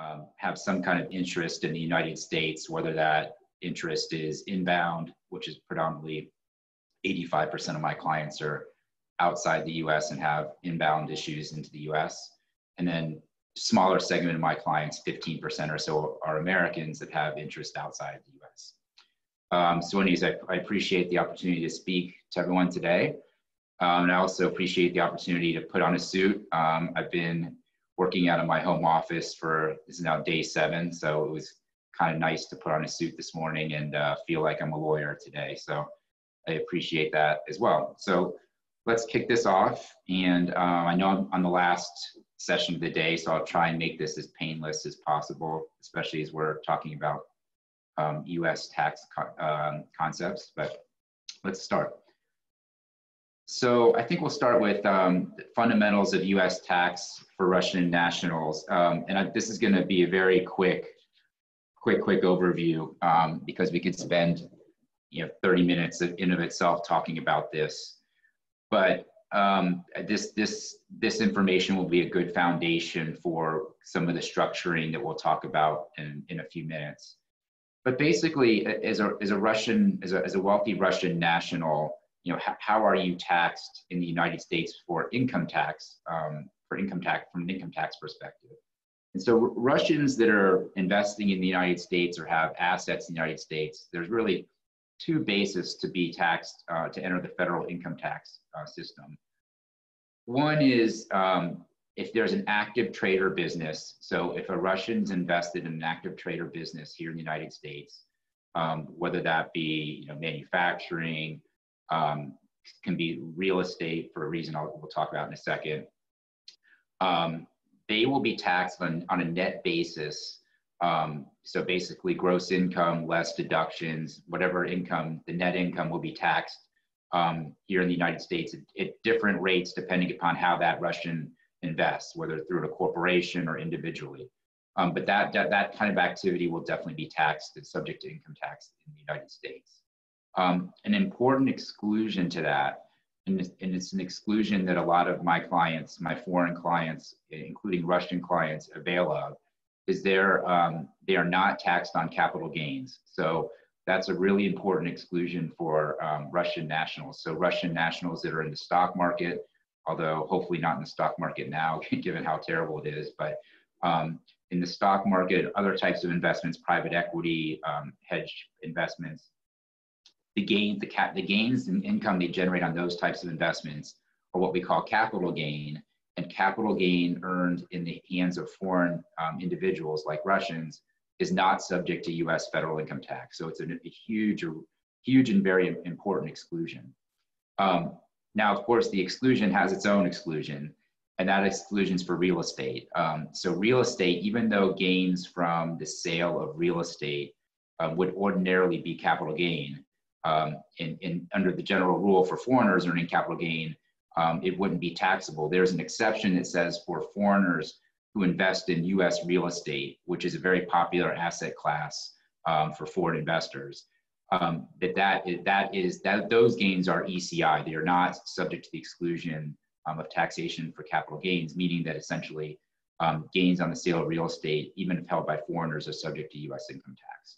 um, have some kind of interest in the United States, whether that interest is inbound, which is predominantly 85% of my clients are outside the US and have inbound issues into the US. And then smaller segment of my clients, 15% or so are Americans that have interest outside the US. Um, so anyways, I, I, appreciate the opportunity to speak to everyone today. Um, and I also appreciate the opportunity to put on a suit. Um, I've been working out of my home office for, this is now day seven. So it was kind of nice to put on a suit this morning and uh, feel like I'm a lawyer today. So I appreciate that as well. So let's kick this off. And um, I know I'm on the last session of the day, so I'll try and make this as painless as possible, especially as we're talking about um, US tax co um, concepts, but let's start. So I think we'll start with um, fundamentals of US tax for Russian nationals. Um, and I, this is gonna be a very quick, quick, quick overview um, because we could spend you know 30 minutes in of itself talking about this but um, this this this information will be a good foundation for some of the structuring that we'll talk about in, in a few minutes but basically as a, as a russian as a, as a wealthy russian national you know how, how are you taxed in the united states for income tax um, for income tax from an income tax perspective and so russians that are investing in the united states or have assets in the united states there's really two bases to be taxed uh, to enter the federal income tax uh, system. One is um, if there's an active trader business. So if a Russian's invested in an active trader business here in the United States, um, whether that be you know, manufacturing, um, can be real estate for a reason I'll, we'll talk about in a second. Um, they will be taxed on, on a net basis um, so basically gross income less deductions, whatever income, the net income will be taxed um, here in the United States at, at, different rates depending upon how that Russian invests, whether through a corporation or individually. Um, but that, that, that, kind of activity will definitely be taxed and subject to income tax in the United States. Um, an important exclusion to that, and, and it's an exclusion that a lot of my clients, my foreign clients, including Russian clients, avail of, is they're, um, they are not taxed on capital gains. So that's a really important exclusion for um, Russian nationals. So Russian nationals that are in the stock market, although hopefully not in the stock market now, given how terrible it is, but um, in the stock market, other types of investments, private equity, um, hedge investments, the gains, the, cap, the gains and income they generate on those types of investments are what we call capital gain and capital gain earned in the hands of foreign um, individuals like Russians is not subject to US federal income tax. So it's a, a huge, huge and very important exclusion. Um, now, of course, the exclusion has its own exclusion, and that exclusion is for real estate. Um, so real estate, even though gains from the sale of real estate uh, would ordinarily be capital gain, um, in, in, under the general rule for foreigners earning capital gain, um, it wouldn't be taxable. There's an exception that says for foreigners who invest in US real estate, which is a very popular asset class um, for foreign investors, um, that, that, is, that is that those gains are ECI. They are not subject to the exclusion um, of taxation for capital gains, meaning that essentially um, gains on the sale of real estate, even if held by foreigners, are subject to US income tax.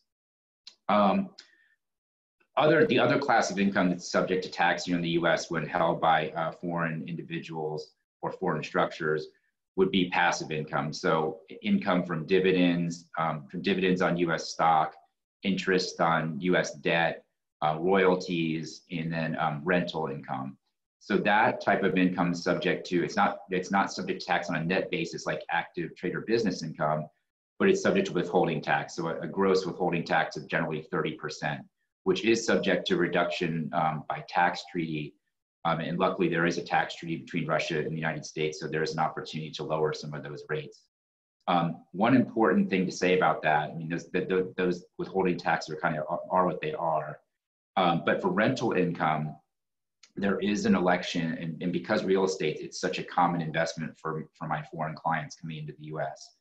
Other the other class of income that's subject to tax here in the U.S. when held by uh, foreign individuals or foreign structures would be passive income. So income from dividends, um, from dividends on U.S. stock, interest on U.S. debt, uh, royalties, and then um, rental income. So that type of income is subject to it's not it's not subject to tax on a net basis like active trader business income, but it's subject to withholding tax. So a, a gross withholding tax of generally 30 percent which is subject to reduction um, by tax treaty. Um, and luckily, there is a tax treaty between Russia and the United States, so there is an opportunity to lower some of those rates. Um, one important thing to say about that, I mean, those, the, those withholding taxes are kind of are what they are. Um, but for rental income, there is an election, and, and because real estate it's such a common investment for, for my foreign clients coming into the US,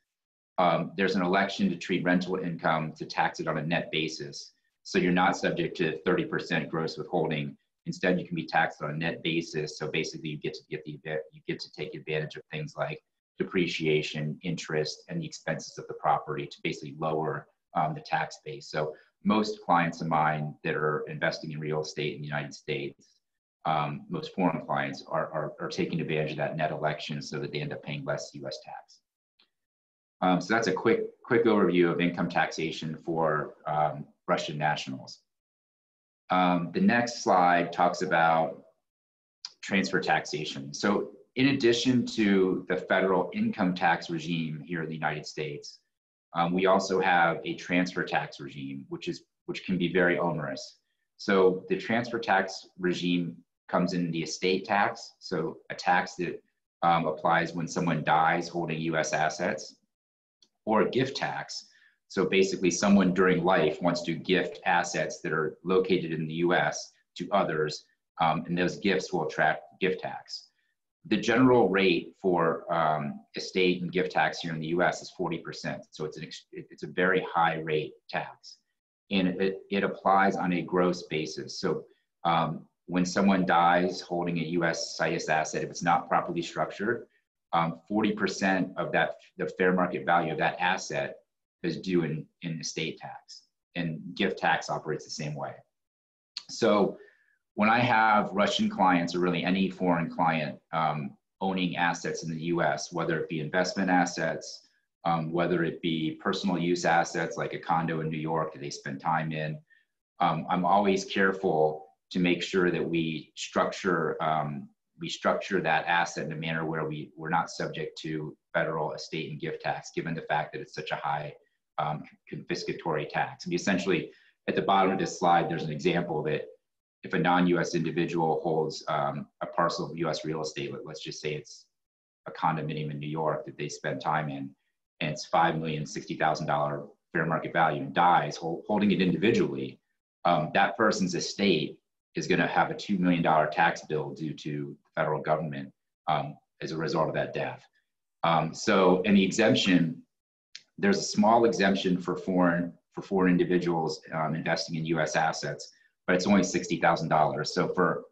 um, there's an election to treat rental income to tax it on a net basis. So you're not subject to 30% gross withholding. Instead, you can be taxed on a net basis. So basically, you get to get the you get to take advantage of things like depreciation, interest, and the expenses of the property to basically lower um, the tax base. So most clients of mine that are investing in real estate in the United States, um, most foreign clients are, are, are, taking advantage of that net election so that they end up paying less US tax. Um, so that's a quick, quick overview of income taxation for um, Russian nationals. Um, the next slide talks about transfer taxation. So in addition to the federal income tax regime here in the United States, um, we also have a transfer tax regime, which is which can be very onerous. So the transfer tax regime comes in the estate tax, so a tax that um, applies when someone dies holding U.S. assets, or a gift tax. So basically, someone during life wants to gift assets that are located in the U.S. to others, um, and those gifts will attract gift tax the general rate for um, estate and gift tax here in the U.S. is 40%. So it's an it's a very high rate tax, and it, it applies on a gross basis. So um, when someone dies holding a U.S. situs asset, if it's not properly structured, 40% um, of that the fair market value of that asset is due in in estate tax, and gift tax operates the same way. So when I have Russian clients or really any foreign client um, owning assets in the US, whether it be investment assets, um, whether it be personal use assets like a condo in New York that they spend time in, um, I'm always careful to make sure that we structure um, we structure that asset in a manner where we, we're not subject to federal estate and gift tax, given the fact that it's such a high um, confiscatory tax. And essentially, at the bottom of this slide, there's an example that if a non-U.S. individual holds um, a parcel of U.S. real estate, let, us just say it's a condominium in New York that they spend time in, and it's five million sixty thousand dollar fair market value, and dies hold, holding it individually, um, that person's estate is going to have a two million dollar tax bill due to the federal government um, as a result of that death. Um, so, in the exemption, there's a small exemption for foreign for foreign individuals um, investing in U.S. assets but it's only $60,000. So for,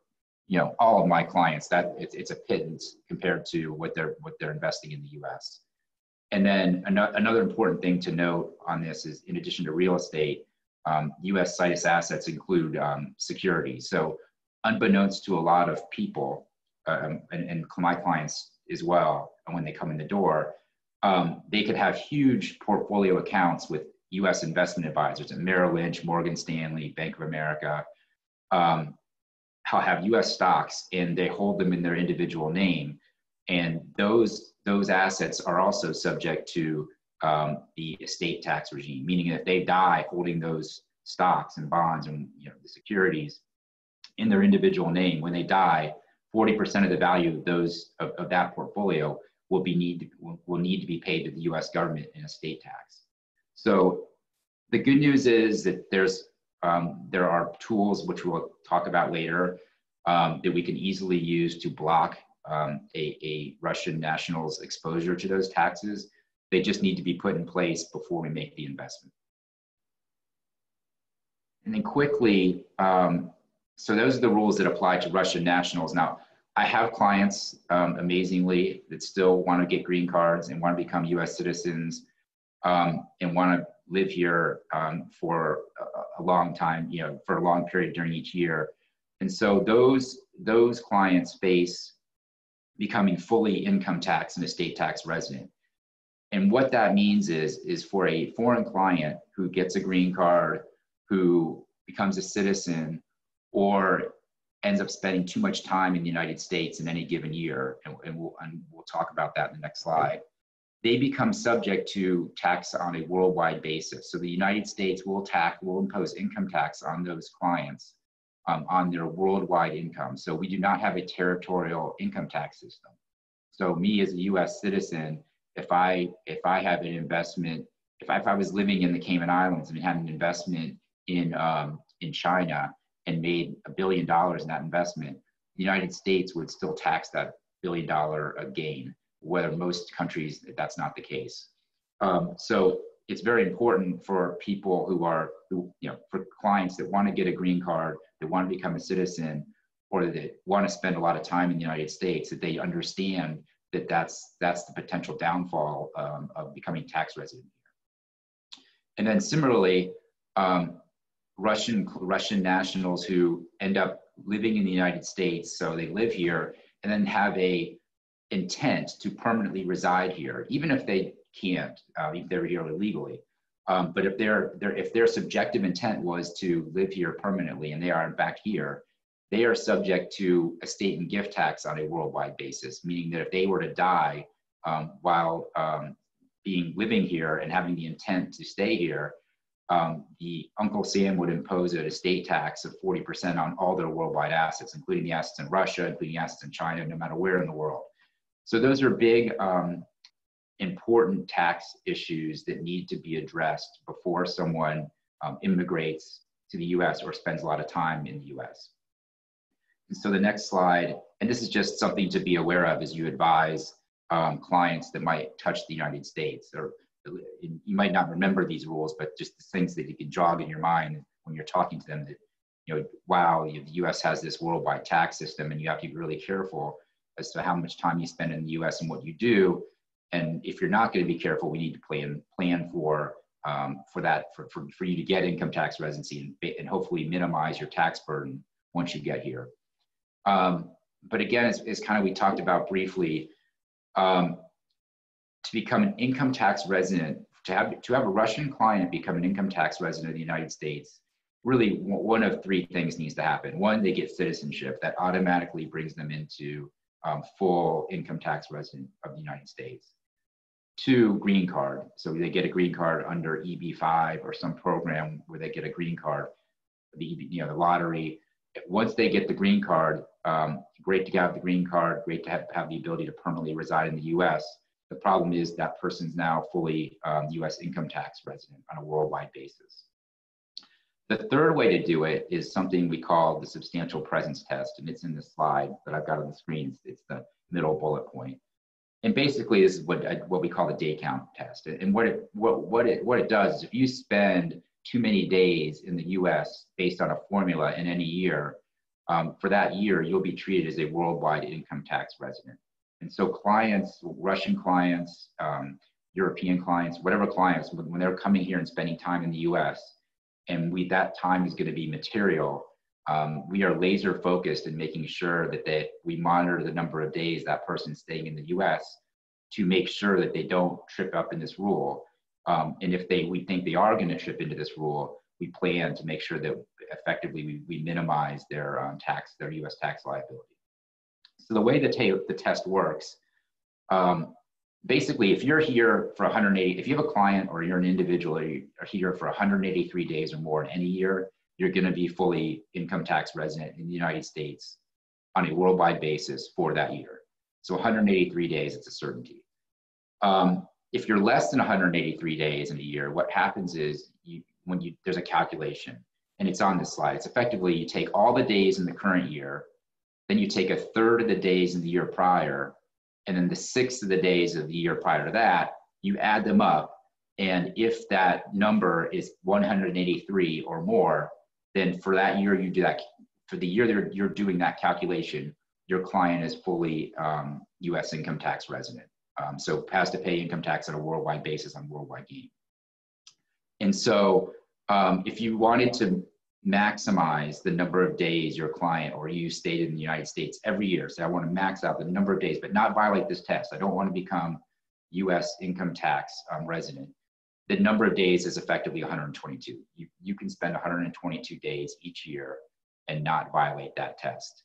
you know, all of my clients, that it's, it's a pittance compared to what they're, what they're investing in the US. And then another important thing to note on this is in addition to real estate, um, US situs assets include um, securities. So unbeknownst to a lot of people um, and, and, my clients as well, and when they come in the door, um, they could have huge portfolio accounts with U.S. investment advisors at Merrill Lynch, Morgan Stanley, Bank of America, um, have U.S. stocks and they hold them in their individual name, and those those assets are also subject to um, the estate tax regime. Meaning, if they die holding those stocks and bonds and you know the securities in their individual name, when they die, 40% of the value of those of, of that portfolio will be need will, need to be paid to the U.S. government in estate tax. So the good news is that there's um, there are tools which we'll talk about later um, that we can easily use to block um, a, a, Russian national's exposure to those taxes. They just need to be put in place before we make the investment. And then quickly, um, so those are the rules that apply to Russian nationals. Now, I have clients, um, amazingly, that still want to get green cards and want to become US citizens um, and want to live here um, for a, a, long time, you know, for a long period during each year. And so those those clients face becoming fully income tax and estate tax resident. And what that means is, is for a foreign client who gets a green card, who becomes a citizen, or ends up spending too much time in the United States in any given year, and, and, we'll, and we'll talk about that in the next slide they become subject to tax on a worldwide basis. So the United States will tax will impose income tax on those clients um, on their worldwide income. So we do not have a territorial income tax system. So me as a U.S. citizen, if I if I have an investment, if I, if I was living in the Cayman Islands and had an investment in um, in China and made a billion dollars in that investment, the United States would still tax that billion dollar gain whether most countries that's not the case. Um, so it's very important for people who are, who, you know, for clients that want to get a green card, that want to become a citizen, or that want to spend a lot of time in the United States, that they understand that that's that's the potential downfall um, of becoming tax resident here. And then similarly, um, Russian Russian nationals who end up living in the United States, so they live here and then have a intent to permanently reside here, even if they can't, uh, if they're here illegally. Um, but if their, their if their subjective intent was to live here permanently and they are in fact here, they are subject to estate and gift tax on a worldwide basis, meaning that if they were to die um, while um, being living here and having the intent to stay here, um, the Uncle Sam would impose an estate tax of 40% on all their worldwide assets, including the assets in Russia, including the assets in China, no matter where in the world. So those are big, um, important tax issues that need to be addressed before someone um, immigrates to the US or spends a lot of time in the US. And so the next slide, and this is just something to be aware of as you advise um, clients that might touch the United States. Or you might not remember these rules, but just the things that you can jog in your mind when you're talking to them that, you know, wow, the US has this worldwide tax system and you have to be really careful as to how much time you spend in the US and what you do. And if you're not going to be careful, we need to plan, plan for um, for that for, for, for you to get income tax residency and, and hopefully minimize your tax burden once you get here. Um, but again, as, as kind of we talked about briefly, um, to become an income tax resident, to have, to have a Russian client become an income tax resident of the United States, really one of three things needs to happen. One, they get citizenship that automatically brings them into um, full income tax resident of the United States. Two, green card. So they get a green card under EB5 or some program where they get a green card, the you know the lottery. Once they get the green card, um, great to have the green card, great to have, have the ability to permanently reside in the US. The problem is that person's now fully um, US income tax resident on a worldwide basis. The third way to do it is something we call the substantial presence test, and it's in the slide that I've got on the screen. It's the middle bullet point. And basically, this is what, what we call the day count test. And what it, what, what, it, what it does is if you spend too many days in the US based on a formula in any year, um, for that year, you'll be treated as a worldwide income tax resident. And so clients, Russian clients, um, European clients, whatever clients, when they're coming here and spending time in the US, and we that time is going to be material, um, we are laser focused in making sure that they, we monitor the number of days that person's staying in the US to make sure that they don't trip up in this rule. Um, and if they we think they are going to trip into this rule, we plan to make sure that effectively we, we minimize their um, tax, their US tax liability. So the way the, the test works, um, basically if you're here for 180, if you have a client or you're an individual you are here for 183 days or more in any year, you're gonna be fully income tax resident in the United States on a worldwide basis for that year. So 183 days, it's a certainty. Um, if you're less than 183 days in a year, what happens is you, when you, there's a calculation and it's on this slide. It's effectively you take all the days in the current year, then you take a third of the days in the year prior, and then the sixth of the days of the year prior to that, you add them up. And if that number is 183 or more, then for that year you do that. For the year that you're doing that calculation, your client is fully um, U.S. income tax resident. Um, so has to pay income tax on a worldwide basis on worldwide gain. And so um, if you wanted to maximize the number of days your client or you stayed in the United States every year, say I want to max out the number of days, but not violate this test. I don't want to become U.S. income tax um, resident. The number of days is effectively 122. You, you can spend 122 days each year and not violate that test.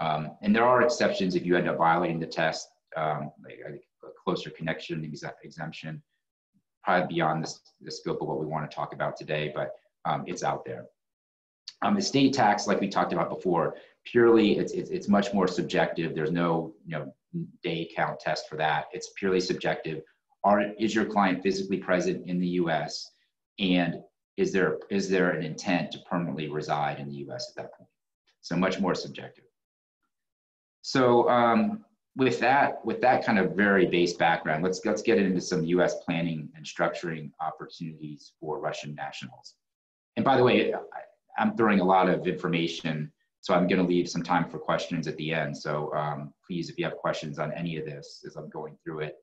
Um, and there are exceptions if you end up violating the test, um, like a closer connection exemption probably beyond the, the scope of what we want to talk about today, but um, it's out there. Um, estate tax, like we talked about before, purely it's, it's, it's much more subjective. There's no you know day count test for that. It's purely subjective. Are, is your client physically present in the U.S. and is there is there an intent to permanently reside in the U.S. at that point? So much more subjective. So um, with that, with that kind of very base background, let's let's get into some U.S. planning and structuring opportunities for Russian nationals. And by the way, I, am throwing a lot of information So I'm going to leave some time for questions at the end. So um, please, if you have questions on any of this as I'm going through it,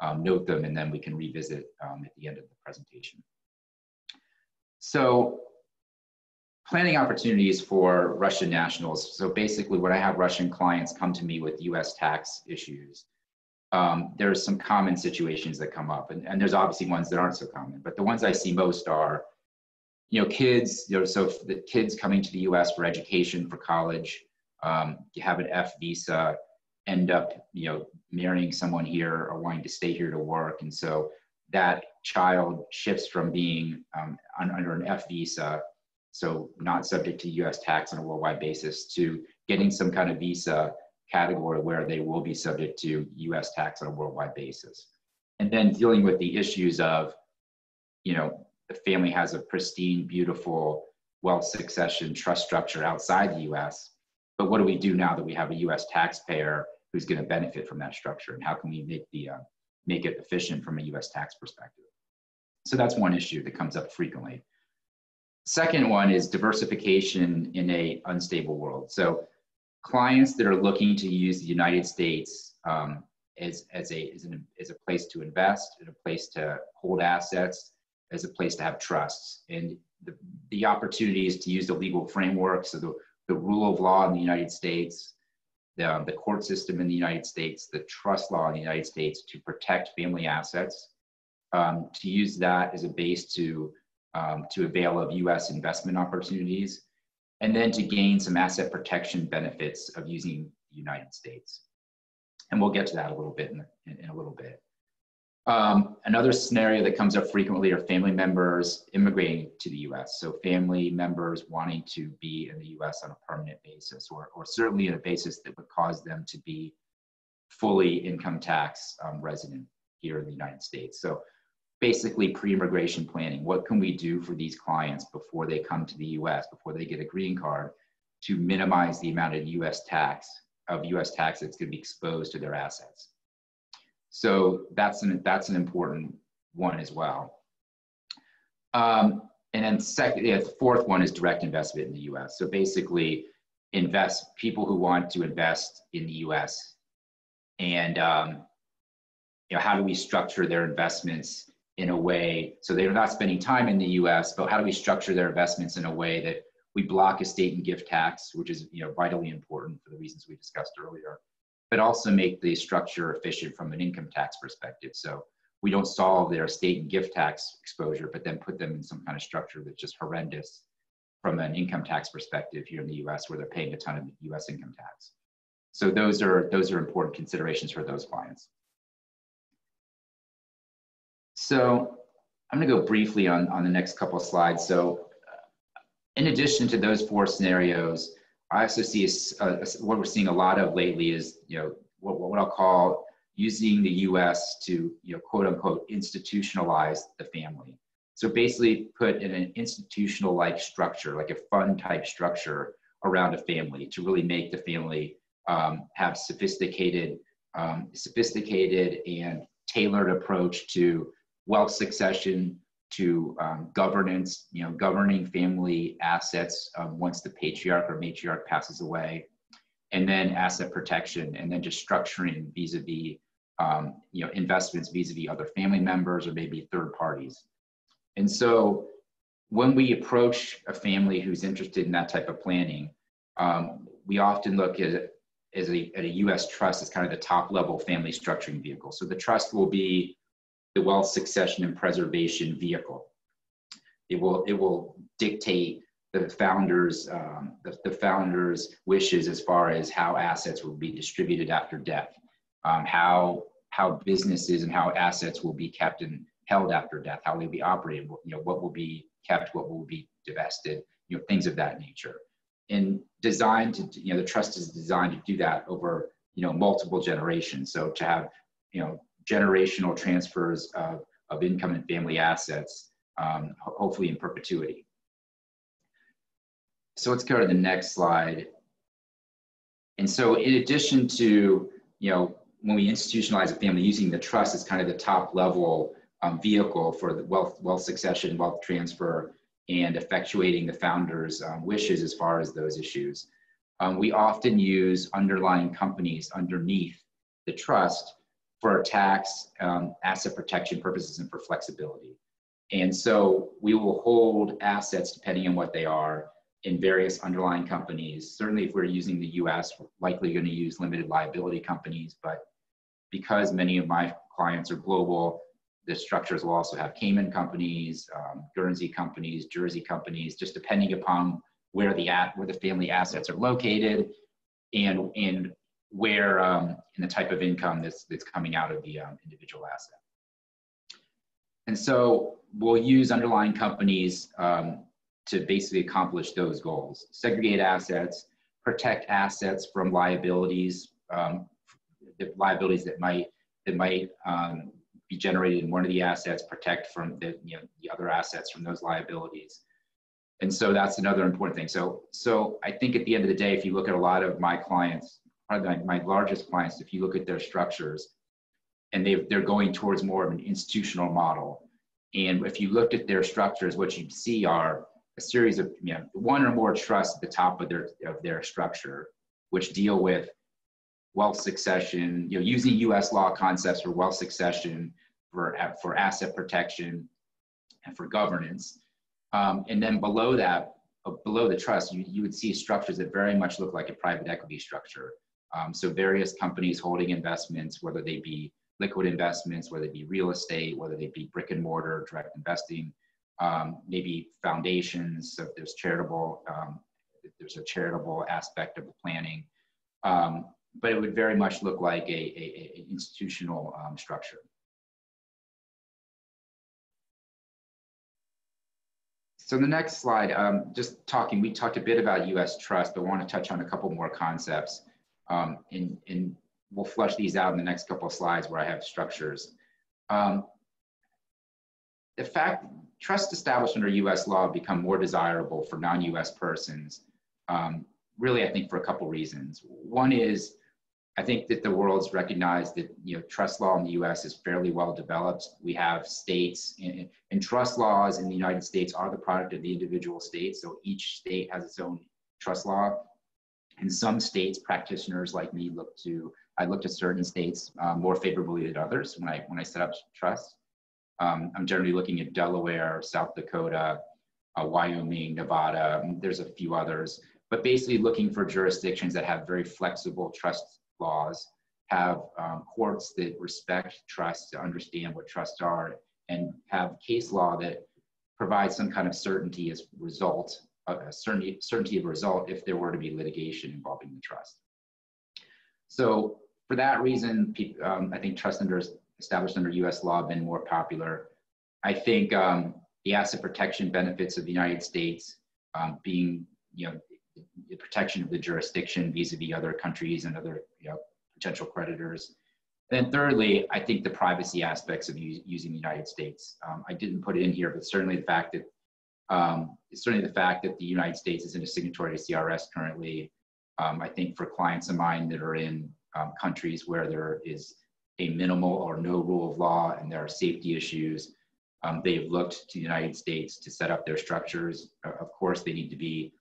um, note them and then we can revisit um, at the end of the presentation. So planning opportunities for Russian nationals. So basically when I have Russian clients come to me with US tax issues, um, there's some common situations that come up and, and there's obviously ones that aren't so common, but the ones I see most are you know, kids, you know, so the kids coming to the US for education, for college, um, you have an F visa, end up, you know, marrying someone here or wanting to stay here to work. And so that child shifts from being um, under an F visa, so not subject to US tax on a worldwide basis, to getting some kind of visa category where they will be subject to US tax on a worldwide basis. And then dealing with the issues of, you know, the family has a pristine, beautiful wealth succession trust structure outside the US. But what do we do now that we have a US taxpayer who's going to benefit from that structure? And how can we make, the, uh, make it efficient from a US tax perspective? So that's one issue that comes up frequently. Second one is diversification in a unstable world. So clients that are looking to use the United States um, as, as, a, as, an, as a place to invest, and a place to hold assets, as a place to have trusts. And the, the opportunities to use the legal framework, so the, the rule of law in the United States, the, the court system in the United States, the trust law in the United States to protect family assets, um, to use that as a base to, um, to avail of US investment opportunities, and then to gain some asset protection benefits of using the United States. And we'll get to that a little bit in, in, in a little bit. Um, another scenario that comes up frequently are family members immigrating to the US. So, family members wanting to be in the US on a permanent basis, or, or certainly on a basis that would cause them to be fully income tax um, resident here in the United States. So, basically, pre immigration planning what can we do for these clients before they come to the US, before they get a green card, to minimize the amount of US tax, of US tax that's going to be exposed to their assets? So that's an, that's an important one as well. Um, and then second, yeah, the fourth one is direct investment in the US. So basically invest, people who want to invest in the US and um, you know, how do we structure their investments in a way so they're not spending time in the US, but how do we structure their investments in a way that we block estate and gift tax, which is you know vitally important for the reasons we discussed earlier, but also make the structure efficient from an income tax perspective. So we don't solve their estate and gift tax exposure, but then put them in some kind of structure that's just horrendous from an income tax perspective here in the US where they're paying a ton of US income tax. So those are, those are important considerations for those clients. So I'm gonna go briefly on, on the next couple of slides. So in addition to those four scenarios, I also see a, a, what we're seeing a lot of lately is, you know, what, what I'll call using the US to, you know, quote unquote, institutionalize the family. So basically put in an institutional like structure, like a fund type structure around a family to really make the family um, have sophisticated, um, sophisticated and tailored approach to wealth succession, to um, governance, you know, governing family assets um, once the patriarch or matriarch passes away, and then asset protection, and then just structuring vis-a-vis, um, you know, investments vis-a-vis other family members or maybe third parties. And so when we approach a family who's interested in that type of planning, um, we often look at as a, at a U.S. trust as kind of the top level family structuring vehicle. So the trust will be the wealth succession and preservation vehicle. It will, it will dictate the founders, um, the, the founders' wishes as far as how assets will be distributed after death, um, how, how businesses and how assets will be kept and held after death, how they'll be operated, you know, what will be kept, what will be divested, you know, things of that nature. And designed to, you know, the trust is designed to do that over, you know, multiple generations. So to have, you know, generational transfers of, of income and family assets, um, hopefully in perpetuity. So let's go to the next slide. And so in addition to, you know, when we institutionalize a family using the trust as kind of the top level um, vehicle for the wealth, wealth succession, wealth transfer, and effectuating the founder's um, wishes as far as those issues. um, we often use underlying companies underneath the trust for tax, um, asset protection purposes, and for flexibility. And so we will hold assets depending on what they are in various underlying companies. Certainly, if we're using the US, we're likely going to use limited liability companies. But because many of my clients are global, the structures will also have Cayman companies, um, Guernsey companies, Jersey companies, just depending upon where the at where the family assets are located, and and where um, and the type of income that's that's coming out of the um, individual asset. And so we'll use underlying companies um, to basically accomplish those goals. Segregate assets, protect assets from liabilities, um, the liabilities that might that might um, be generated in one of the assets, protect from the you know the other assets from those liabilities and so that's another important thing. So, so I think at the end of the day, if you look at a lot of my clients, my, my largest clients, if you look at their structures, and they they're going towards more of an institutional model. And if you looked at their structures, what you see are a series of you know one or more trusts at the top of their of their structure, which deal with wealth succession, you know, using U.S. law concepts for wealth succession, for for asset protection, and for governance. Um, and then below that, uh, below the trust, you, you would see structures that very much look like a private equity structure. Um, so various companies holding investments, whether they be liquid investments, whether they be real estate, whether they be brick and mortar, direct investing, um, maybe foundations, so if there's charitable, um, if there's a charitable aspect of the planning. Um, but it would very much look like a, a, a institutional um, structure. So the next slide, um, just talking, we talked a bit about US trust, but I want to touch on a couple more concepts. Um, and, and we'll flush these out in the next couple of slides where I have structures. Um, the fact trust established under US law become more desirable for non-US persons, um, really I think for a couple reasons. One is I think that the world's recognized that you know trust law in the U.S. is fairly well developed. We have states, and, and, trust laws in the United States are the product of the individual states. So each state has its own trust law. In some states, practitioners like me look to I looked at certain states uh, more favorably than others when I when I set up trust. Um, I'm generally looking at Delaware, South Dakota, uh, Wyoming, Nevada. There's a few others, but basically looking for jurisdictions that have very flexible trust laws, have um, courts that respect trusts to understand what trusts are, and have case law that provides some kind of certainty as result, a certainty, certainty of result if there were to be litigation involving the trust. So for that reason, um, I think trust under established under U.S. law have been more popular. I think um, the asset protection benefits of the United States um, being, you know, the protection of the jurisdiction vis-a-vis other countries and other you know, potential creditors. And then thirdly, I think the privacy aspects of using the United States. Um, I didn't put it in here, but certainly the fact that um, certainly the fact that the United States isn't a signatory to CRS currently. Um, I think for clients of mine that are in um, countries where there is a minimal or no rule of law and there are safety issues, um, they've looked to the United States to set up their structures. Uh, of course, they need to be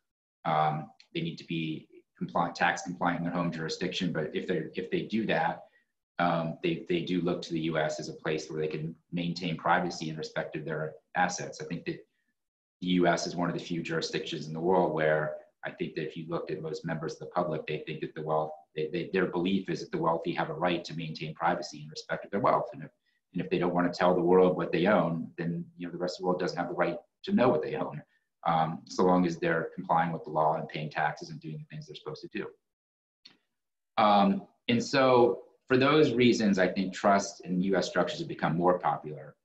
um, they need to be compliant, tax compliant in their home jurisdiction. But if they if they do that, um, they they do look to the U.S. as a place where they can maintain privacy in respect of their assets. I think that the U.S. is one of the few jurisdictions in the world where I think that if you looked at most members of the public, they think that the wealth, they, they, their belief is that the wealthy have a right to maintain privacy in respect of their wealth. And if, and if they don't want to tell the world what they own, then you know the rest of the world doesn't have the right to know what they own um, so long as they're complying with the law and paying taxes and doing the things they're supposed to do. Um, and so for those reasons, I think trust in US structures have become more popular.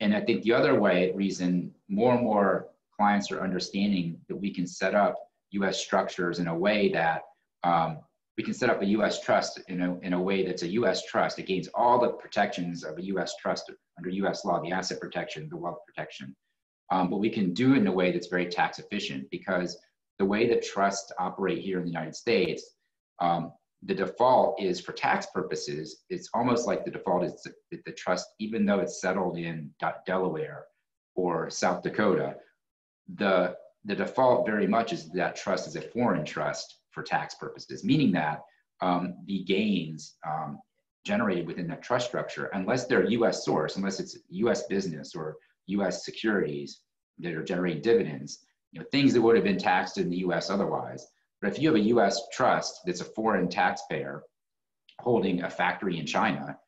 And I think the other way reason more and more clients are understanding that we can set up US structures in a way that um, we can set up a US trust in a, in a way that's a US trust. It gains all the protections of a US trust under US law, the asset protection, the wealth protection, um, but we can do it in a way that's very tax efficient because the way that trusts operate here in the United States, um, the default is for tax purposes, it's almost like the default is that the trust, even though it's settled in Delaware or South Dakota, the, the default very much is that trust is a foreign trust for tax purposes, meaning that um, the gains um, generated within that trust structure, unless they're US source, unless it's US business or US securities that are generating dividends, you know, things that would have been taxed in the US otherwise. But if you have a US trust that's a foreign taxpayer holding a factory in China,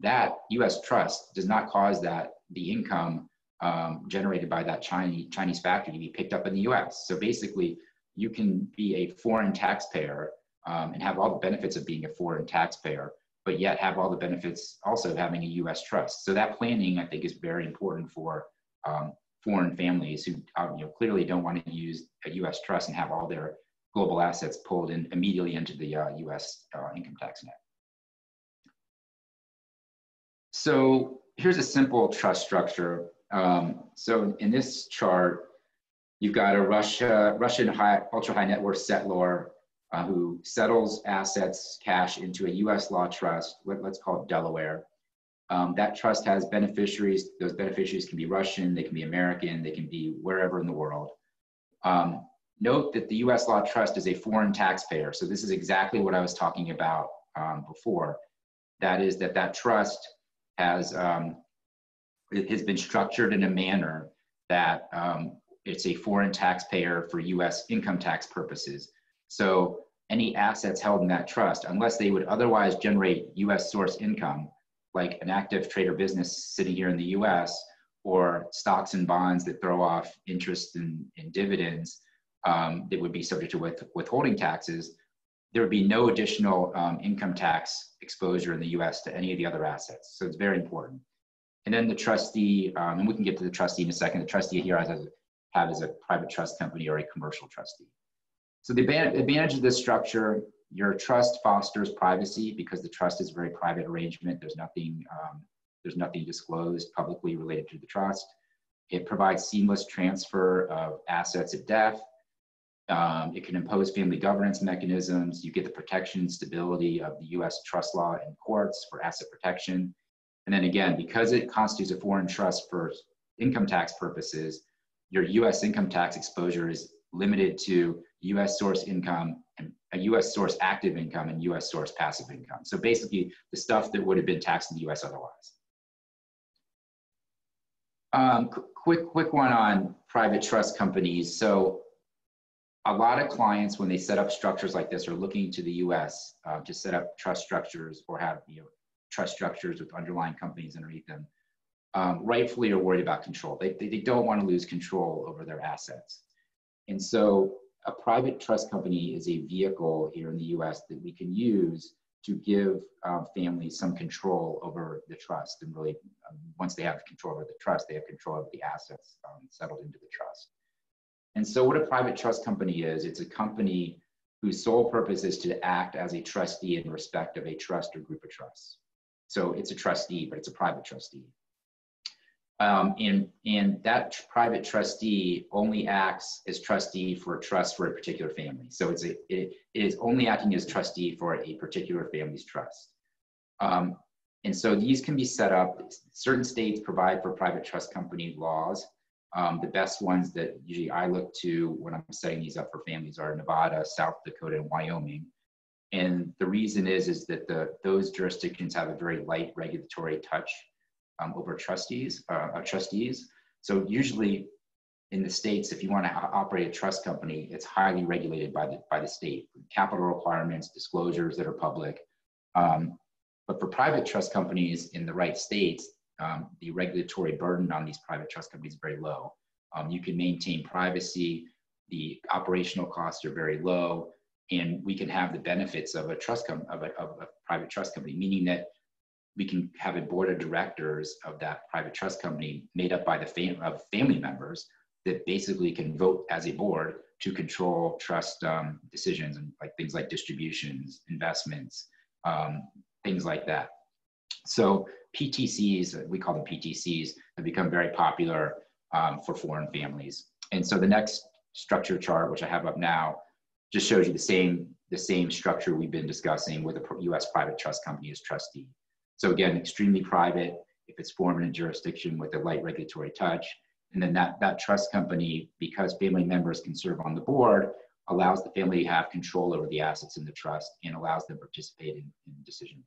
that US trust does not cause that the income um, generated by that Chinese, Chinese factory to be picked up in the US. So basically, you can be a foreign taxpayer um, and have all the benefits of being a foreign taxpayer, but yet have all the benefits also of having a US trust. So that planning, I think, is very important for um, foreign families who um, you know, clearly don't want to use a US trust and have all their global assets pulled in immediately into the uh, US uh, income tax net. So here's a simple trust structure. Um, so in this chart, you've got a Russia, Russian high, ultra high net worth settlor uh, who settles assets, cash into a US law trust, let, us call it Delaware. Um, that trust has beneficiaries. Those beneficiaries can be Russian, they can be American, they can be wherever in the world. Um, note that the US law trust is a foreign taxpayer. So this is exactly what I was talking about um, before. That is that that trust has, um, it has been structured in a manner that um, it's a foreign taxpayer for US income tax purposes. So any assets held in that trust, unless they would otherwise generate US source income, like an active trader business sitting here in the US, or stocks and bonds that throw off interest and, and dividends um, that would be subject to with, withholding taxes, there would be no additional um, income tax exposure in the US to any of the other assets. So it's very important. And then the trustee, um, and we can get to the trustee in a second, the trustee here has a, have as a private trust company or a commercial trustee. So the advantage of this structure, your trust fosters privacy because the trust is a very private arrangement. There's nothing, um, there's nothing disclosed publicly related to the trust. It provides seamless transfer of assets at death. Um, it can impose family governance mechanisms. You get the protection and stability of the US trust law and courts for asset protection. And then again, because it constitutes a foreign trust for income tax purposes, your US income tax exposure is limited to US source income and a US source active income and US source passive income. So basically the stuff that would have been taxed in the US otherwise. Um, quick, quick one on private trust companies. So a lot of clients, when they set up structures like this, are looking to the US uh, to set up trust structures or have you know, trust structures with underlying companies underneath them. Um, rightfully are worried about control. They, they, they don't want to lose control over their assets. And so a private trust company is a vehicle here in the US that we can use to give um, families some control over the trust. And really, um, once they have control over the trust, they have control over the assets um, settled into the trust. And so, what a private trust company is, it's a company whose sole purpose is to act as a trustee in respect of a trust or group of trusts. So, it's a trustee, but it's a private trustee. Um, and, and that private trustee only acts as trustee for a trust for a particular family. So it's a, it, it is only acting as trustee for a particular family's trust. Um, and so these can be set up, certain states provide for private trust company laws. Um, the best ones that usually I look to when I'm setting these up for families are Nevada, South Dakota, and Wyoming. And the reason is, is that the, those jurisdictions have a very light regulatory touch um, over trustees, uh, trustees. So usually in the states, if you want to operate a trust company, it's highly regulated by the, by the state. Capital requirements, disclosures that are public. Um, but for private trust companies in the right states, um, the regulatory burden on these private trust companies is very low. Um, you can maintain privacy, the operational costs are very low, and we can have the benefits of a trust com- of, a, of a private trust company, meaning that we can have a board of directors of that private trust company made up by the fam- of family members that basically can vote as a board to control trust um, decisions and like things like distributions, investments, um, things like that. So PTCs, we call them PTCs, have become very popular um, for foreign families. And so the next structure chart, which I have up now, just shows you the same the same structure we've been discussing with a U.S. private trust company as trustee. So again, extremely private if it's formed in a jurisdiction with a light regulatory touch. And then that, that trust company, because family members can serve on the board, allows the family to have control over the assets in the trust, and allows them to participate in, in decision.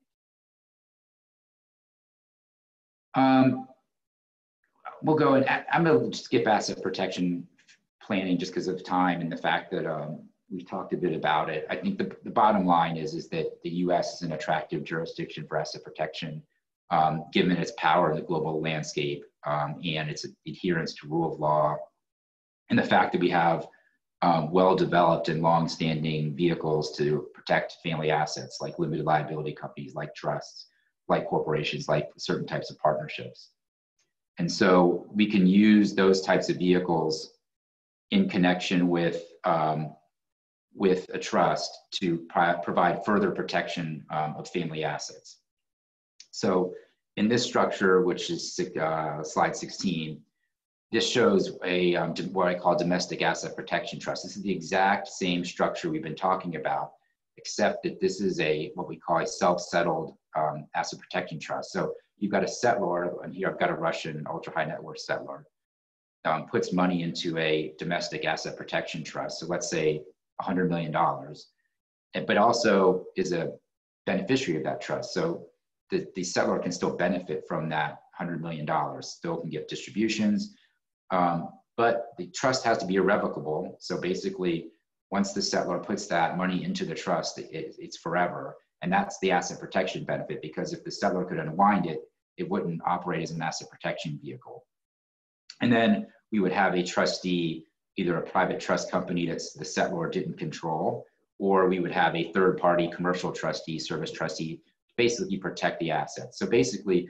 Um, we'll go and I'm going to skip asset protection planning just because of time and the fact that um, we talked a bit about it. I think the, the bottom line is, is that the US is an attractive jurisdiction for asset protection, um, given its power in the global landscape um, and its adherence to rule of law, and the fact that we have um, well-developed and long-standing vehicles to protect family assets, like limited liability companies, like trusts, like corporations, like certain types of partnerships. And so we can use those types of vehicles in connection with um, with a trust to provide further protection um, of family assets. So in this structure, which is uh, slide 16, this shows a um, what I call domestic asset protection trust. This is the exact same structure we've been talking about, except that this is a what we call a self-settled um, asset protection trust. So you've got a settlor, and here I've got a Russian ultra high net worth settlor, um, puts money into a domestic asset protection trust. So let's say $100 million, but also is a beneficiary of that trust. So the, the settlor can still benefit from that $100 million, still can get distributions. Um, but the trust has to be irrevocable. So basically, once the settlor puts that money into the trust, it, it's forever. And that's the asset protection benefit because if the settlor could unwind it, it wouldn't operate as an asset protection vehicle. And then we would have a trustee either a private trust company that's the settlor didn't control, or we would have a third party commercial trustee, service trustee, basically protect the assets. So basically,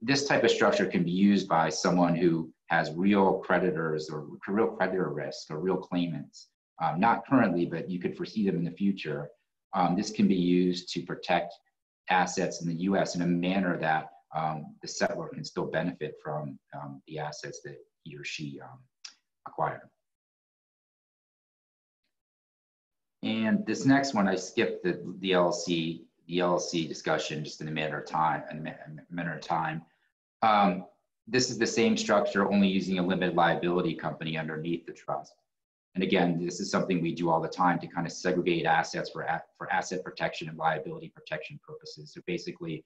this type of structure can be used by someone who has real creditors or real creditor risk or real claimants. Um, not currently, but you could foresee them in the future. Um, this can be used to protect assets in the US in a manner that um, the settlor can still benefit from um, the assets that he or she um, acquired. And this next one, I skipped the, the LLC, the LLC discussion just in a matter of time, in a matter of time. Um, this is the same structure, only using a limited liability company underneath the trust. And again, this is something we do all the time to kind of segregate assets for, for asset protection and liability protection purposes. So basically,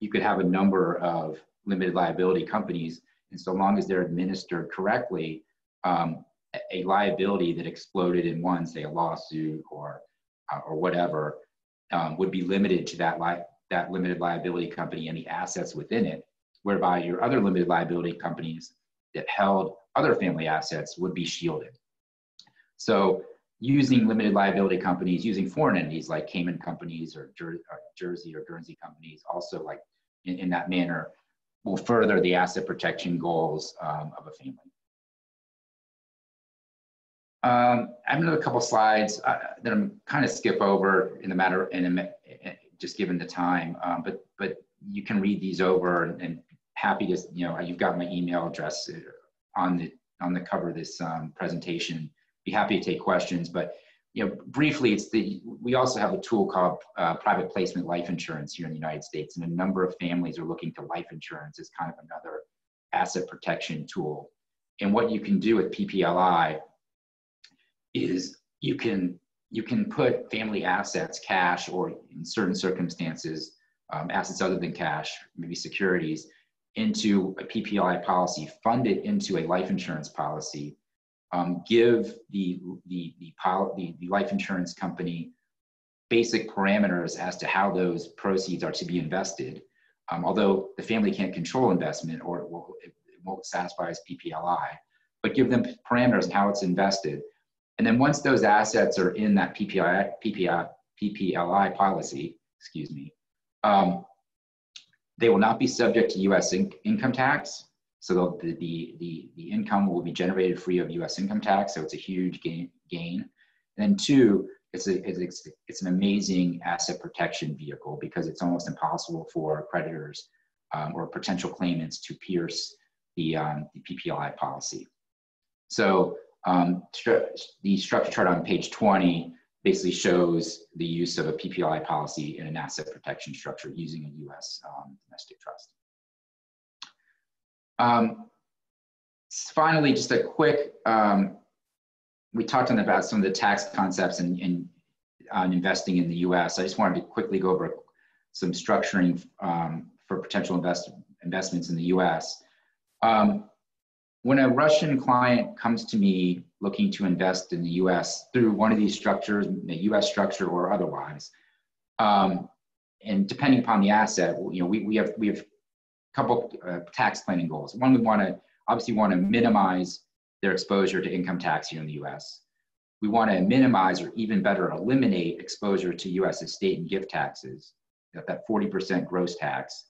you could have a number of limited liability companies, and so long as they're administered correctly, um, a liability that exploded in one, say a lawsuit or uh, or whatever, um, would be limited to that li- that limited liability company and the assets within it, whereby your other limited liability companies that held other family assets would be shielded. So using limited liability companies, using foreign entities like Cayman companies or, Jer- or Jersey or Guernsey companies, also like in, in, that manner, will further the asset protection goals um, of a family. Um, I have another couple slides uh, that I'm kind of skip over in the matter in a, just given the time, um, but but you can read these over and, and, happy to you know you've got my email address uh, on the on the cover of this um, presentation. Be happy to take questions, but you know briefly, it's the we also have a tool called uh, private placement life insurance here in the United States, and a number of families are looking to life insurance as kind of another asset protection tool. And what you can do with PPLI is you can you can put family assets, cash, or in certain circumstances, um, assets other than cash, maybe securities, into a PPLI policy, fund it into a life insurance policy, um, give the, the, the, the, the life insurance company basic parameters as to how those proceeds are to be invested. Um, although the family can't control investment or it won't, it won't satisfy as PPLI, but give them parameters on how it's invested and then once those assets are in that PPI, PPI, PPLI policy, excuse me, um, they will not be subject to U.S. In income tax. So the, the, the, the, income will be generated free of U.S. income tax. So it's a huge gain. gain. And then two, it's, a, it's, it's an amazing asset protection vehicle because it's almost impossible for creditors um, or potential claimants to pierce the, um, the PPLI policy. So um, the structure chart on page 20 basically shows the use of a PPLI policy in an asset protection structure using a US um, domestic trust. Um, finally, just a quick um, we talked on about some of the tax concepts and, and on investing in the U.S. I just wanted to quickly go over some structuring um, for potential invest, investments in the U.S. Um, when a Russian client comes to me looking to invest in the U.S. through one of these structures, a U.S. structure or otherwise, um, and depending upon the asset, you know, we, we have we have a couple uh, tax planning goals. One, we want to obviously want to minimize their exposure to income tax here in the US. We want to minimize or even better eliminate exposure to US estate and gift taxes, that 40% gross tax.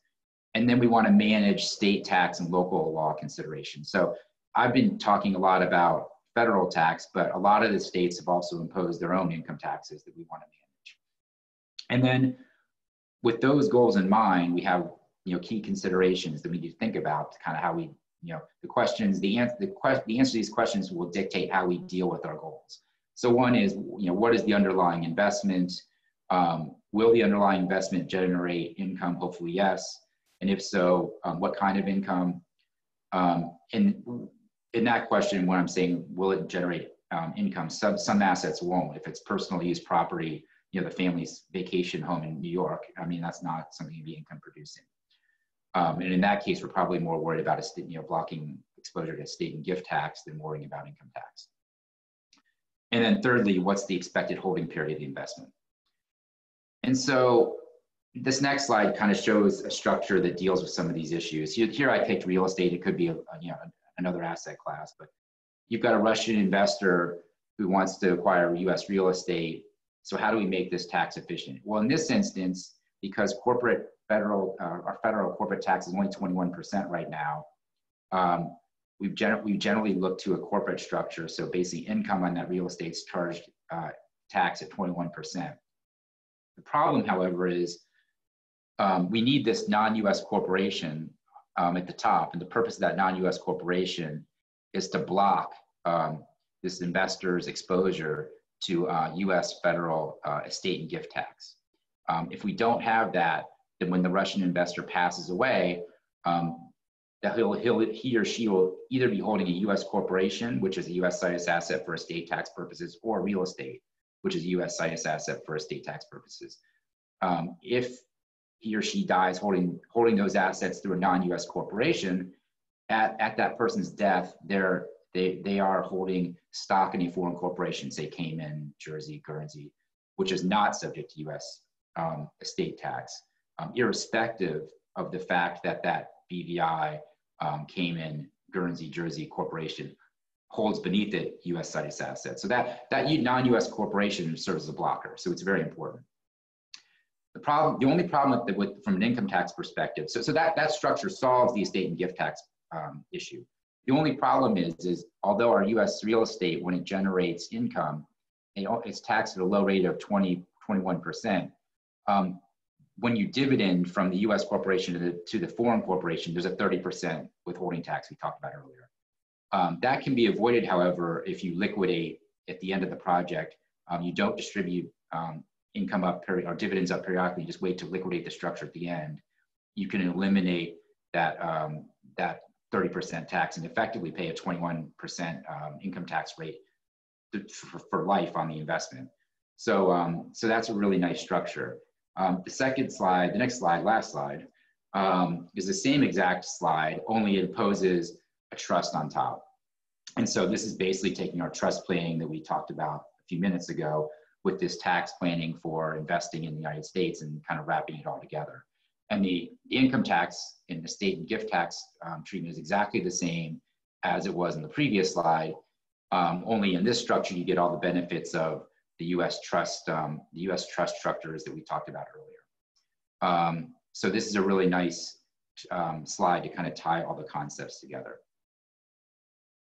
And then we want to manage state tax and local law considerations. So I've been talking a lot about federal tax, but a lot of the states have also imposed their own income taxes that we want to manage. And then with those goals in mind, we have you know key considerations that we need to think about kind of how we you know the questions the answer the, que- the answer to these questions will dictate how we deal with our goals so one is you know what is the underlying investment um, will the underlying investment generate income hopefully yes and if so um, what kind of income um, and in that question what i'm saying will it generate um, income some some assets won't if it's personal use property you know the family's vacation home in new york i mean that's not something to be income producing um, and in that case, we're probably more worried about a you know, blocking exposure to state and gift tax than worrying about income tax. And then thirdly, what's the expected holding period of the investment? And so this next slide kind of shows a structure that deals with some of these issues. Here, I picked real estate. It could be a, you know another asset class, but you've got a Russian investor who wants to acquire U.S. real estate. So how do we make this tax efficient? Well, in this instance, because corporate federal, uh, our federal corporate tax is only 21% right now. Um, we've gen- we generally look to a corporate structure. So basically income on that real estate is charged uh, tax at 21%. The problem, however, is um, we need this non-US corporation um, at the top. And the purpose of that non-US corporation is to block um, this investor's exposure to uh, US federal uh, estate and gift tax. Um, if we don't have that, then when the Russian investor passes away, um, that he'll, he'll, he or she will either be holding a U.S. corporation, which is a U.S. situs asset for estate tax purposes, or real estate, which is a U.S. situs asset for estate tax purposes. Um, if he or she dies holding holding those assets through a non-U.S. corporation, at, at that person's death, they're they they are holding stock in a foreign corporation, say Cayman, Jersey, Guernsey, which is not subject to U.S. Um, estate tax um, irrespective of the fact that that BVI um, Cayman, Guernsey, Jersey corporation holds beneath it U.S. situs assets. So that, that non-U.S. corporation serves as a blocker. So it's very important. The problem, the only problem with, with from an income tax perspective, so, so that, that structure solves the estate and gift tax um, issue. The only problem is, is although our U.S. real estate, when it generates income, it's taxed at a low rate of 20, 21%. Um, when you dividend from the US corporation to the, to the foreign corporation, there's a 30% withholding tax we talked about earlier. Um, that can be avoided, however, if you liquidate at the end of the project. Um, you don't distribute um, income up peri- or dividends up periodically, you just wait to liquidate the structure at the end. You can eliminate that, um, that 30% tax and effectively pay a 21% um, income tax rate for, for life on the investment. So, um, so that's a really nice structure. Um, the second slide, the next slide, last slide, um, is the same exact slide, only it imposes a trust on top. And so this is basically taking our trust planning that we talked about a few minutes ago with this tax planning for investing in the United States and kind of wrapping it all together. And the, income tax and the state and gift tax um, treatment is exactly the same as it was in the previous slide. Um, only in this structure, you get all the benefits of the U.S. trust, um, the U.S. trust structures that we talked about earlier. Um, so this is a really nice um, slide to kind of tie all the concepts together.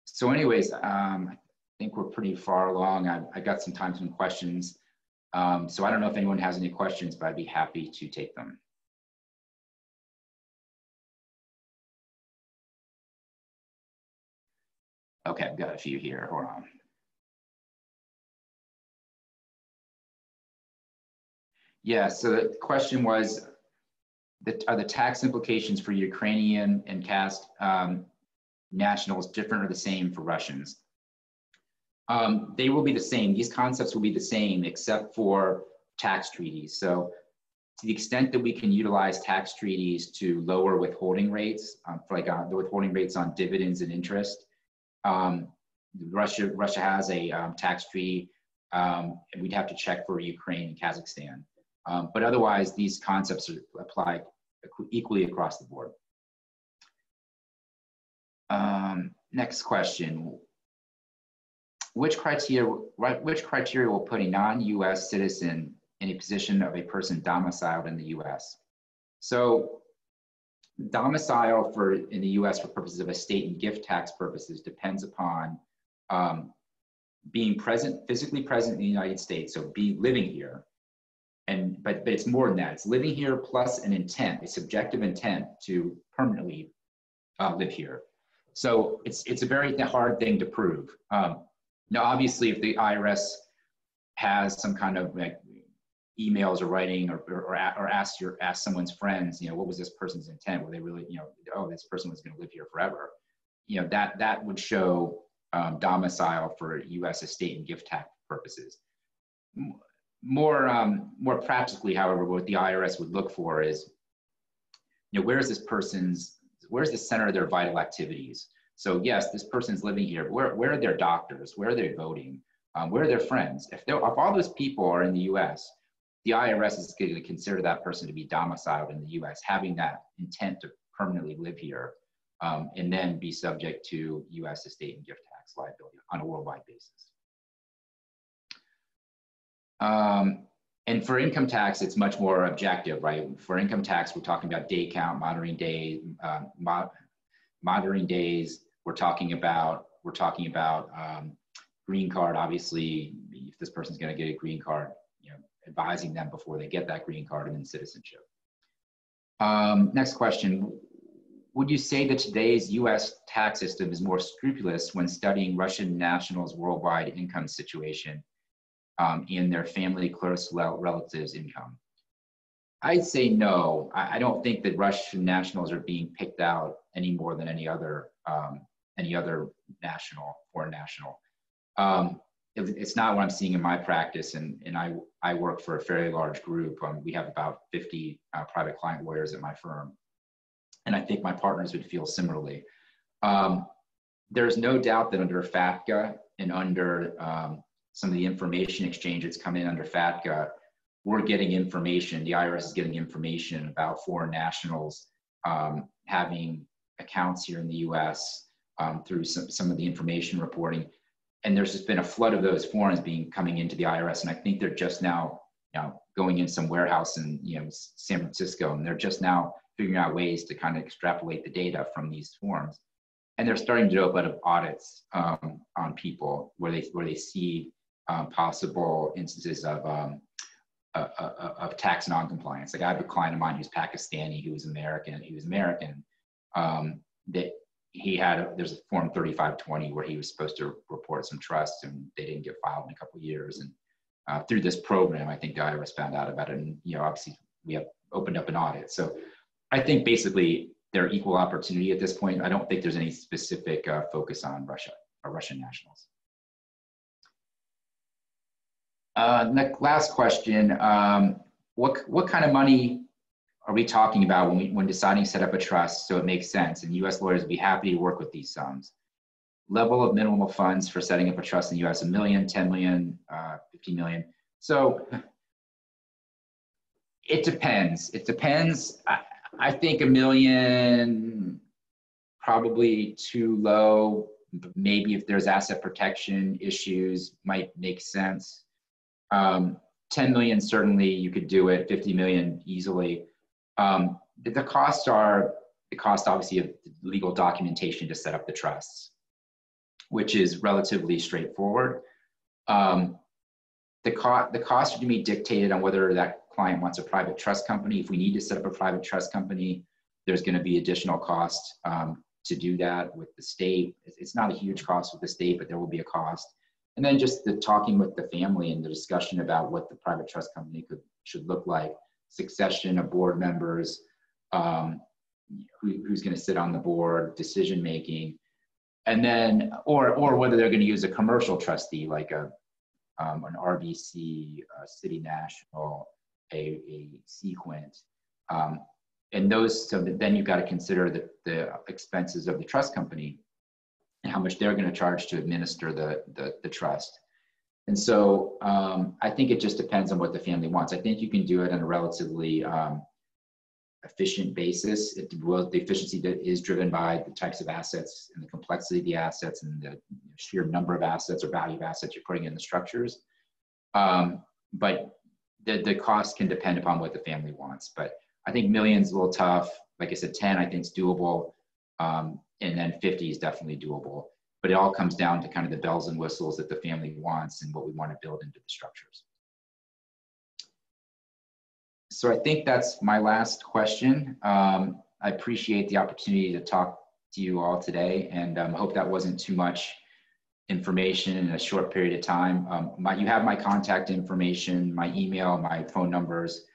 So anyways, um, think we're pretty far along. I, I got some time, some questions. Um, so I don't know if anyone has any questions, but I'd be happy to take them. Okay, I've got a few here. Hold on. Yeah, so the question was, are the tax implications for Ukrainian and CAST um, nationals different or the same for Russians? Um, they will be the same. These concepts will be the same except for tax treaties. So to the extent that we can utilize tax treaties to lower withholding rates, um, like uh, the withholding rates on dividends and interest, um, Russia Russia has a um, tax treaty, um, and we'd have to check for Ukraine and Kazakhstan. Um, but otherwise, these concepts are applied equally across the board. Um, next question. Which criteria, which criteria will put a non-US citizen in a position of a person domiciled in the US? So domicile for in the US for purposes of estate and gift tax purposes depends upon um, being present, physically present in the United States, so be living here. And but but it's more than that. It's living here plus an intent, a subjective intent to permanently uh, live here. So it's it's a very hard thing to prove. Um, now, obviously, if the IRS has some kind of like emails or writing or, or, or ask your ask someone's friends, you know, what was this person's intent? Were they really, you know, oh, this person was going to live here forever? You know, that that would show um, domicile for U.S. estate and gift tax purposes. More um, more practically, however, what the IRS would look for is, you know, where is this person's where's the center of their vital activities? So yes, this person's living here. Where, where are their doctors? Where are they voting? Um, where are their friends? If, if all those people are in the U.S., the IRS is going to consider that person to be domiciled in the U.S., having that intent to permanently live here, um, and then be subject to U.S. estate and gift tax liability on a worldwide basis. Um, and for income tax, it's much more objective, right? For income tax, we're talking about day count, monitoring day, uh, mo monitoring days. We're talking about we're talking about um, green card. Obviously, if this person's going to get a green card, you know, advising them before they get that green card and then citizenship. Um, next question. Would you say that today's US tax system is more scrupulous when studying Russian nationals' worldwide income situation um, in their family close relatives income? I'd say no. I, I, don't think that Russian nationals are being picked out any more than any other um, any other national, foreign national. Um, it, it's not what I'm seeing in my practice, and, and I, I work for a fairly large group. Um, we have about 50 uh, private client lawyers at my firm, and I think my partners would feel similarly. Um, there's no doubt that under FATCA and under um, some of the information exchange that's come in under FATCA, we're getting information, the IRS is getting information about foreign nationals um, having accounts here in the US um, through some, some of the information reporting. And there's just been a flood of those forms being coming into the IRS. And I think they're just now you know, going in some warehouse in you know, San Francisco, and they're just now figuring out ways to kind of extrapolate the data from these forms. And they're starting to do a bit of audits um, on people where they, where they see um, possible instances of um, uh, uh, of tax noncompliance. Like I have a client of mine who's Pakistani, who was American, he was American. Um, that he had a, there's a form 3520 where he was supposed to report some trusts and they didn't get filed in a couple years. And uh, through this program, I think the IRS found out about it. And you know, obviously, we have opened up an audit. So I think basically they're equal opportunity at this point. I don't think there's any specific uh, focus on Russia or Russian nationals. Uh, the last question, um, what, what kind of money are we talking about when, we, when deciding to set up a trust so it makes sense? And US lawyers would be happy to work with these sums. Level of minimal funds for setting up a trust in the US, a million, 10 million, uh, 50 million. So it depends. It depends. I, I think a million, probably too low. Maybe if there's asset protection issues, might make sense. Um, 10 million, certainly you could do it, 50 million easily. Um, the, costs are the cost, obviously, of legal documentation to set up the trusts, which is relatively straightforward. Um, the, co- the cost are to be dictated on whether that client wants a private trust company. If we need to set up a private trust company, there's going to be additional cost um, to do that with the state. It's not a huge cost with the state, but there will be a cost and then just the talking with the family and the discussion about what the private trust company could should look like succession of board members um, who, who's going to sit on the board decision making and then, or, or whether they're going to use a commercial trustee like a, um, an RBC, a City National, a, a Sequent. Um, and those, so then you've got to consider the, the expenses of the trust company and how much they're going to charge to administer the, the, the trust. And so um, I think it just depends on what the family wants. I think you can do it on a relatively um, efficient basis. It will, the efficiency that is driven by the types of assets and the complexity of the assets and the sheer number of assets or value of assets you're putting in the structures. Um, but the, the cost can depend upon what the family wants. But I think millions a little tough. Like I said, 10 I think is doable. Um, and then 50 is definitely doable. But it all comes down to kind of the bells and whistles that the family wants and what we want to build into the structures. So I think that's my last question. Um, I appreciate the opportunity to talk to you all today and um, hope that wasn't too much information in a short period of time. Um, my, you have my contact information, my email, my phone numbers.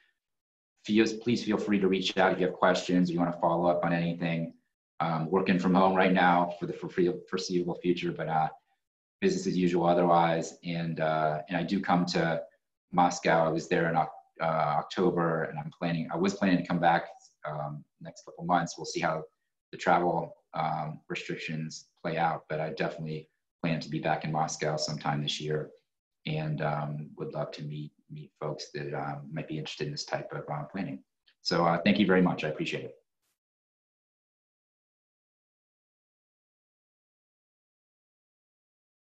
Feel, please feel free to reach out if you have questions, or you want to follow up on anything. Um, working from home right now for the foreseeable future, but uh, business as usual otherwise. And uh, and I do come to Moscow. I was there in uh, October, and I'm planning. I was planning to come back um, next couple months. We'll see how the travel um, restrictions play out, but I definitely plan to be back in Moscow sometime this year, and um, would love to meet meet folks that um, might be interested in this type of uh, planning. So uh, thank you very much. I appreciate it.